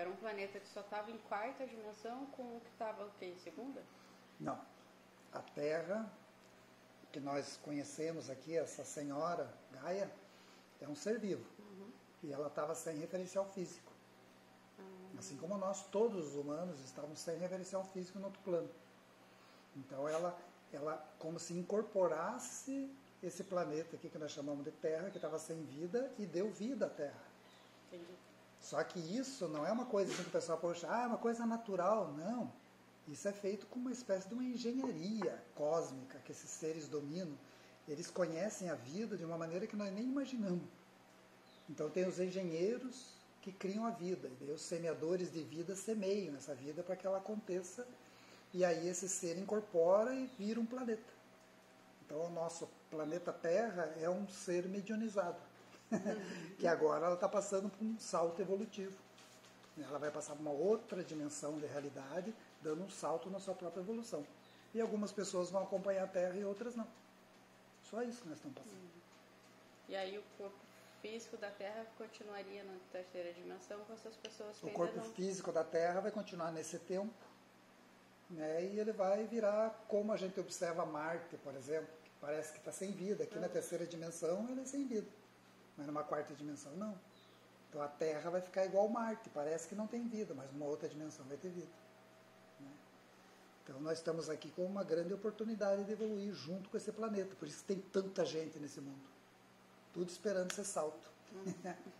Era um planeta que só estava em quarta dimensão com o que estava o quê? Em segunda? Não. A Terra, que nós conhecemos aqui, essa senhora Gaia, é um ser vivo. Uhum. E ela estava sem referencial físico. Uhum. Assim como nós, todos os humanos, estavam sem referencial físico no outro plano. Então ela, ela como se incorporasse esse planeta aqui que nós chamamos de Terra, que estava sem vida, e deu vida à Terra. Entendi. Só que isso não é uma coisa assim que o pessoal achar, ah, é uma coisa natural. Não. Isso é feito com uma espécie de uma engenharia cósmica que esses seres dominam. Eles conhecem a vida de uma maneira que nós nem imaginamos. Então tem os engenheiros que criam a vida, e os semeadores de vida semeiam essa vida para que ela aconteça, e aí esse ser incorpora e vira um planeta. Então o nosso planeta Terra é um ser medianizado, que agora ela está passando por um salto evolutivo. Ela vai passar por uma outra dimensão de realidade, dando um salto na sua própria evolução. E algumas pessoas vão acompanhar a Terra e outras não. Só isso que nós estamos passando. E aí o corpo físico da Terra continuaria na terceira dimensão com essas pessoas que O corpo não... físico da Terra vai continuar nesse tempo, né, e ele vai virar como a gente observa Marte, por exemplo, que parece que está sem vida. Aqui na ah. terceira dimensão ele é sem vida, mas numa quarta dimensão não. Então a Terra vai ficar igual Marte, parece que não tem vida, mas numa outra dimensão vai ter vida. Né? Então nós estamos aqui com uma grande oportunidade de evoluir junto com esse planeta, por isso tem tanta gente nesse mundo tudo esperando ser salto.